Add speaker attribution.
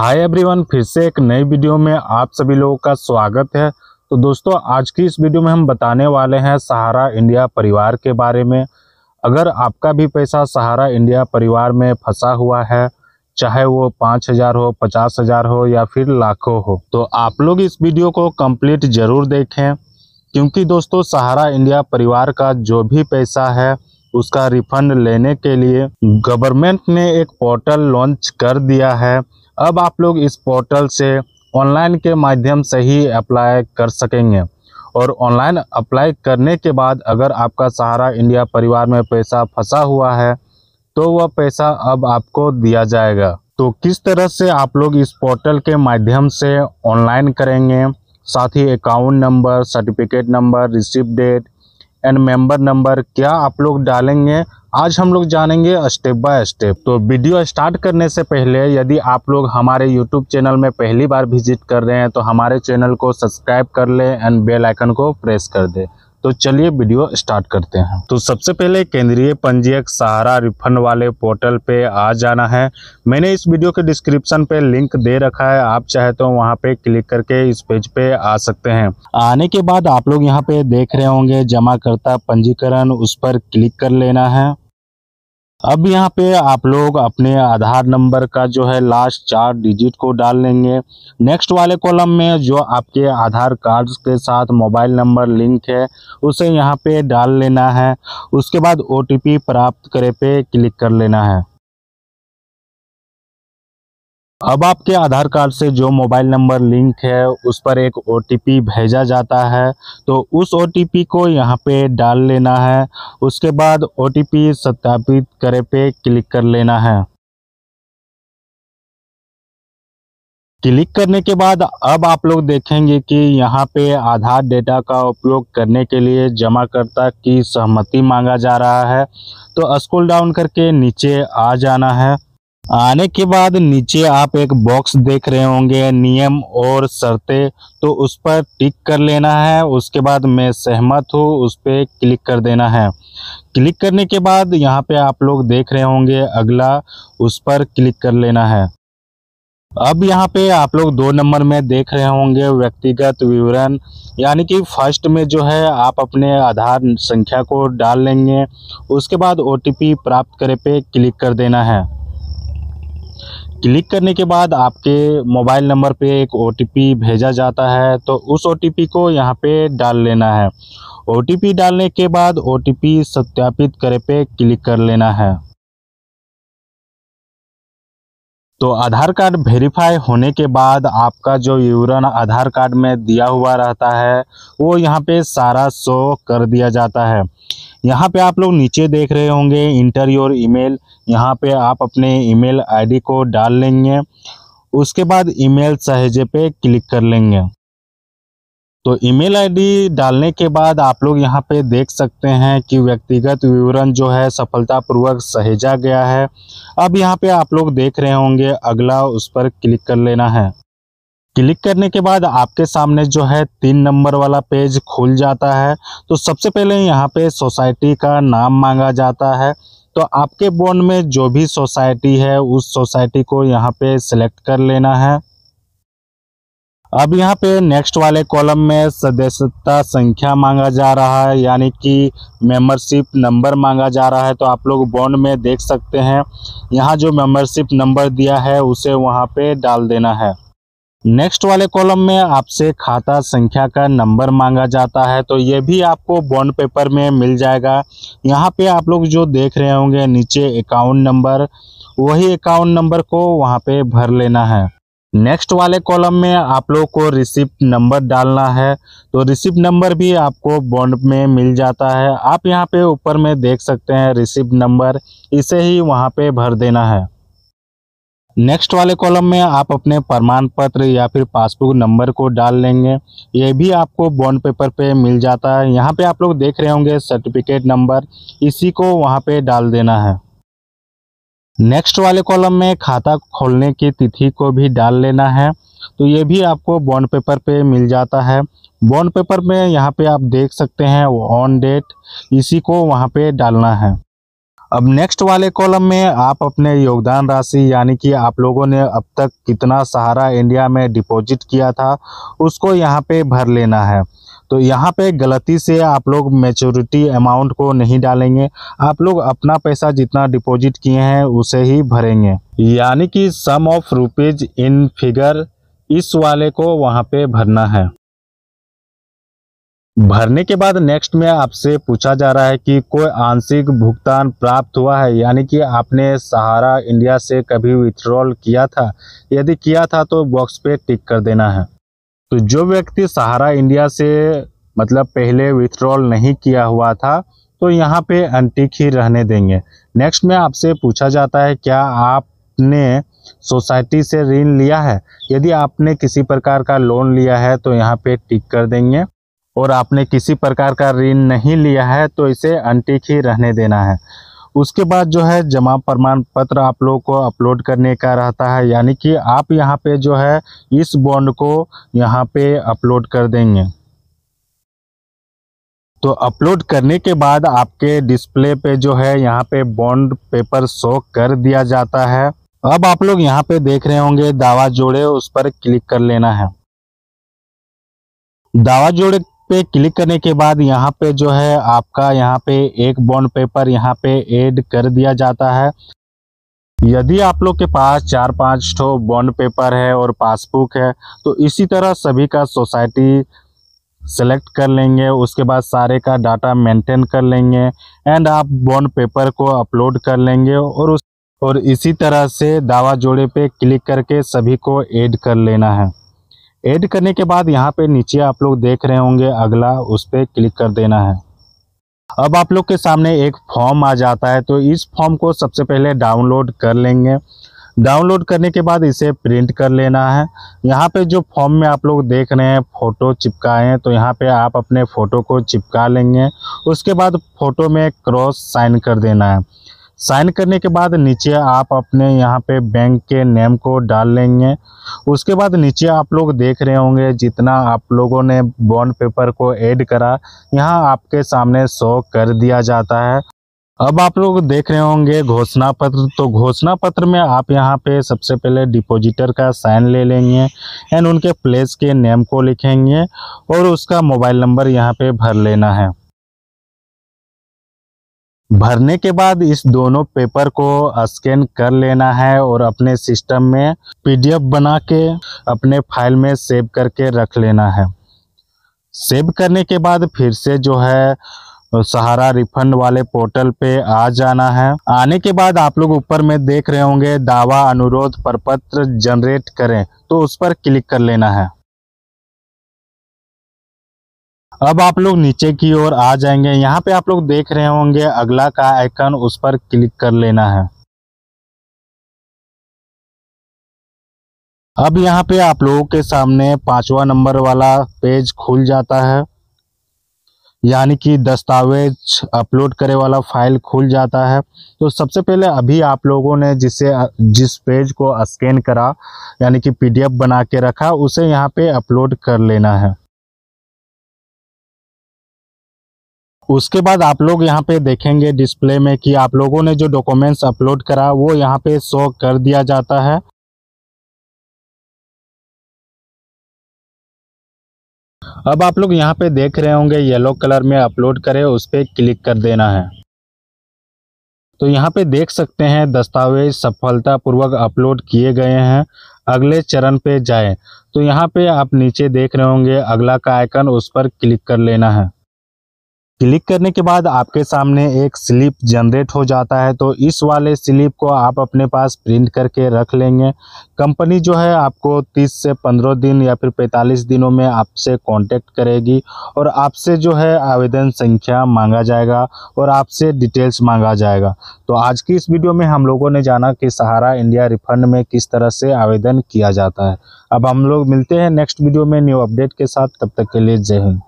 Speaker 1: Hi everyone फिर से एक नई वीडियो में आप सभी लोगों का स्वागत है। तो दोस्तों, आज की इस वीडियो में हम बताने वाले हैं सहारा इंडिया परिवार के बारे में। अगर आपका भी पैसा सहारा इंडिया परिवार में फंसा हुआ है, चाहे वो पाँच हज़ार हो, पचास हज़ार हो या फिर लाखों हो तो आप लोग इस वीडियो को कंप्लीट ज़रूर देखें। क्योंकि दोस्तों, सहारा इंडिया परिवार का जो भी पैसा है, उसका रिफंड लेने के लिए गवर्नमेंट ने एक पोर्टल लॉन्च कर दिया है। अब आप लोग इस पोर्टल से ऑनलाइन के माध्यम से ही अप्लाई कर सकेंगे। और ऑनलाइन अप्लाई करने के बाद अगर आपका सहारा इंडिया परिवार में पैसा फंसा हुआ है तो वह पैसा अब आपको दिया जाएगा। तो किस तरह से आप लोग इस पोर्टल के माध्यम से ऑनलाइन करेंगे? साथ ही account number, certificate number, receipt date, and member number, क्या आप लोग डालेंगे? आज हम लोग जानेंगे स्टेप बाय स्टेप। तो वीडियो स्टार्ट करने से पहले यदि आप लोग हमारे यूट्यूब चैनल में पहली बार विज़िट कर रहे हैं तो हमारे चैनल को सब्सक्राइब कर लें एंड बेल आइकन को प्रेस कर दे। तो चलिए वीडियो स्टार्ट करते हैं। तो सबसे पहले केंद्रीय पंजीयक सहारा रिफंड वाले पोर्टल पे आ जाना है। मैंने इस वीडियो के डिस्क्रिप्शन पे लिंक दे रखा है। आप चाहे तो वहाँ पे क्लिक करके इस पेज पे आ सकते हैं। आने के बाद आप लोग यहाँ पे देख रहे होंगे जमा पंजीकरण, उस पर क्लिक कर लेना है। अब यहाँ पे आप लोग अपने आधार नंबर का जो है लास्ट चार डिजिट को डाल लेंगे। नेक्स्ट वाले कॉलम में जो आपके आधार कार्ड के साथ मोबाइल नंबर लिंक है, उसे यहाँ पे डाल लेना है। उसके बाद ओटीपी प्राप्त करे पे क्लिक कर लेना है। अब आपके आधार कार्ड से जो मोबाइल नंबर लिंक है, उस पर एक ओटीपी भेजा जाता है। तो उस ओटीपी को यहाँ पे डाल लेना है। उसके बाद ओटीपी सत्यापित करे पे क्लिक कर लेना है। क्लिक करने के बाद अब आप लोग देखेंगे कि यहाँ पे आधार डेटा का उपयोग करने के लिए जमाकर्ता की सहमति मांगा जा रहा है। तो स्कूल डाउन करके नीचे आ जाना है। आने के बाद नीचे आप एक बॉक्स देख रहे होंगे, नियम और शर्तें तो उस पर टिक कर लेना है। उसके बाद मैं सहमत हूँ, उस पर क्लिक कर देना है। क्लिक करने के बाद यहाँ पे आप लोग देख रहे होंगे, अगला उस पर क्लिक कर लेना है। अब यहाँ पे आप लोग दो नंबर में देख रहे होंगे, व्यक्तिगत विवरण, यानी कि फ़र्स्ट में जो है, आप अपने आधार संख्या को डाल लेंगे। उसके बाद ओटीपी प्राप्त करे पे क्लिक कर देना है। क्लिक करने के बाद आपके मोबाइल नंबर पे एक ओटीपी भेजा जाता है तो उस ओटीपी को यहाँ पे डाल लेना है। ओटीपी डालने के बाद ओटीपी सत्यापित करे पे क्लिक कर लेना है। तो आधार कार्ड वेरीफाई होने के बाद आपका जो विवरण आधार कार्ड में दिया हुआ रहता है, वो यहाँ पे सारा शो कर दिया जाता है। यहाँ पे आप लोग नीचे देख रहे होंगे इंटर योर ईमेल यहाँ पे आप अपने ईमेल आईडी को डाल लेंगे। उसके बाद ईमेल सहेजे पे क्लिक कर लेंगे। तो ईमेल आईडी डालने के बाद आप लोग यहाँ पे देख सकते हैं कि व्यक्तिगत विवरण जो है सफलतापूर्वक सहेजा गया है। अब यहाँ पे आप लोग देख रहे होंगे, अगला उस पर क्लिक कर लेना है। क्लिक करने के बाद आपके सामने जो है तीन नंबर वाला पेज खुल जाता है। तो सबसे पहले यहाँ पे सोसाइटी का नाम मांगा जाता है। तो आपके बोर्ड में जो भी सोसाइटी है, उस सोसाइटी को यहाँ पे सिलेक्ट कर लेना है। अब यहाँ पे नेक्स्ट वाले कॉलम में सदस्यता संख्या मांगा जा रहा है, यानी कि मेंबरशिप नंबर मांगा जा रहा है तो आप लोग बॉन्ड में देख सकते हैं। यहाँ जो मेंबरशिप नंबर दिया है, उसे वहाँ पे डाल देना है। नेक्स्ट वाले कॉलम में आपसे खाता संख्या का नंबर मांगा जाता है तो ये भी आपको बॉन्ड पेपर में मिल जाएगा। यहाँ पे आप लोग जो देख रहे होंगे, नीचे अकाउंट नंबर वही अकाउंट नंबर को वहाँ पे भर लेना है। नेक्स्ट वाले कॉलम में आप लोग को रिसिप्ट नंबर डालना है। तो रिसिप्ट नंबर भी आपको बॉन्ड में मिल जाता है। आप यहाँ पे ऊपर में देख सकते हैं रिसिप्ट नंबर इसे ही वहाँ पे भर देना है। नेक्स्ट वाले कॉलम में आप अपने प्रमाण पत्र या फिर पासबुक नंबर को डाल लेंगे। ये भी आपको बॉन्ड पेपर पे मिल जाता है। यहाँ पे आप लोग देख रहे होंगे सर्टिफिकेट नंबर इसी को वहाँ पे डाल देना है। नेक्स्ट वाले कॉलम में खाता खोलने की तिथि को भी डाल लेना है। तो ये भी आपको बॉन्ड पेपर पे मिल जाता है। बॉन्ड पेपर में यहाँ पे आप देख सकते हैं ऑन डेट इसी को वहाँ पे डालना है। अब नेक्स्ट वाले कॉलम में आप अपने योगदान राशि, यानी कि आप लोगों ने अब तक कितना सहारा इंडिया में डिपॉजिट किया था, उसको यहाँ पे भर लेना है। तो यहाँ पे गलती से आप लोग मेचोरिटी अमाउंट को नहीं डालेंगे। आप लोग अपना पैसा जितना डिपॉजिट किए हैं, उसे ही भरेंगे। यानी कि sum of rupees in figure इस वाले को वहाँ पे भरना है। भरने के बाद नेक्स्ट में आपसे पूछा जा रहा है कि कोई आंशिक भुगतान प्राप्त हुआ है, यानी कि आपने सहारा इंडिया से कभी विथड्रॉल किया था। यदि किया था तो बॉक्स पे टिक कर देना है। तो जो व्यक्ति सहारा इंडिया से मतलब पहले विथड्रॉल नहीं किया हुआ था तो यहाँ पे अनटिक ही रहने देंगे। नेक्स्ट में आपसे पूछा जाता है, क्या आपने सोसाइटी से ऋण लिया है? यदि आपने किसी प्रकार का लोन लिया है तो यहाँ पे टिक कर देंगे। और आपने किसी प्रकार का ऋण नहीं लिया है तो इसे अनटिक ही रहने देना है। उसके बाद जो है जमा प्रमाण पत्र आप लोगों को अपलोड करने का रहता है, यानी कि आप यहाँ पे जो है इस बॉन्ड को यहाँ पे अपलोड कर देंगे। तो अपलोड करने के बाद आपके डिस्प्ले पे जो है यहाँ पे बॉन्ड पेपर शो कर दिया जाता है। अब आप लोग यहाँ पे देख रहे होंगे, दावा जोड़े उस पर क्लिक कर लेना है। दावा जोड़े पे क्लिक करने के बाद यहाँ पे जो है आपका यहाँ पे एक बॉन्ड पेपर यहाँ पे ऐड कर दिया जाता है। यदि आप लोग के पास चार पाँच ठो बॉन्ड पेपर है और पासबुक है तो इसी तरह सभी का सोसाइटी सेलेक्ट कर लेंगे, उसके बाद सारे का डाटा मेंटेन कर लेंगे एंड आप बॉन्ड पेपर को अपलोड कर लेंगे और उस, और इसी तरह से दावा जोड़े पे क्लिक करके सभी को ऐड कर लेना है। ऐड करने के बाद यहाँ पे नीचे आप लोग देख रहे होंगे, अगला उस पर क्लिक कर देना है। अब आप लोग के सामने एक फॉर्म आ जाता है तो इस फॉर्म को सबसे पहले डाउनलोड कर लेंगे। डाउनलोड करने के बाद इसे प्रिंट कर लेना है। यहाँ पे जो फॉर्म में आप लोग देख रहे हैं, फ़ोटो चिपकाए हैं तो यहाँ पे आप अपने फ़ोटो को चिपका लेंगे। उसके बाद फ़ोटो में क्रॉस साइन कर देना है। साइन करने के बाद नीचे आप अपने यहाँ पे बैंक के नेम को डाल लेंगे। उसके बाद नीचे आप लोग देख रहे होंगे जितना आप लोगों ने बॉन्ड पेपर को ऐड करा, यहाँ आपके सामने शो कर दिया जाता है। अब आप लोग देख रहे होंगे घोषणा पत्र। तो घोषणा पत्र में आप यहाँ पे सबसे पहले डिपॉजिटर का साइन ले लेंगे एंड उनके प्लेस के नेम को लिखेंगे और उसका मोबाइल नंबर यहाँ पे भर लेना है। भरने के बाद इस दोनों पेपर को स्कैन कर लेना है और अपने सिस्टम में पीडीएफ बना के अपने फ़ाइल में सेव करके रख लेना है। सेव करने के बाद फिर से जो है, सहारा रिफंड वाले पोर्टल पे आ जाना है। आने के बाद आप लोग ऊपर में देख रहे होंगे, दावा, अनुरोध, प्रपत्र जनरेट करें तो उस पर क्लिक कर लेना है। अब आप लोग नीचे की ओर आ जाएँगे। यहाँ पे आप लोग देख रहे होंगे, अगला का आइकन उस पर क्लिक कर लेना है। अब यहाँ पे आप लोगों के सामने पांचवा नंबर वाला पेज खुल जाता है। यानी कि दस्तावेज़ अपलोड करे वाला फ़ाइल खुल जाता है। तो सबसे पहले अभी आप लोगों ने जिसे, जिस पेज को स्कैन करा, यानी कि पीडीएफ बना के रखा, उसे यहाँ पे अपलोड कर लेना है। उसके बाद आप लोग यहाँ पे देखेंगे डिस्प्ले में कि आप लोगों ने जो डॉक्यूमेंट्स अपलोड करा, वो यहाँ पे शो कर दिया जाता है। अब आप लोग यहाँ पे देख रहे होंगे येलो कलर में अपलोड करें, उस पर क्लिक कर देना है। तो यहाँ पे देख सकते हैं, दस्तावेज़ सफलतापूर्वक अपलोड किए गए हैं। अगले चरण पे जाएँ। तो यहाँ पे आप नीचे देख रहे होंगे, अगला का आइकन उस पर क्लिक कर लेना है। क्लिक करने के बाद आपके सामने एक स्लिप जनरेट हो जाता है। तो इस वाले स्लिप को आप अपने पास प्रिंट करके रख लेंगे। कंपनी जो है आपको 30 से 15 दिन या फिर 45 दिनों में आपसे कांटेक्ट करेगी और आपसे जो है आवेदन संख्या मांगा जाएगा और आपसे डिटेल्स मांगा जाएगा। तो आज की इस वीडियो में हम लोगों ने जाना कि सहारा इंडिया रिफंड में किस तरह से आवेदन किया जाता है। अब हम लोग मिलते हैं नेक्स्ट वीडियो में न्यू अपडेट के साथ। तब तक के लिए जय हिंद।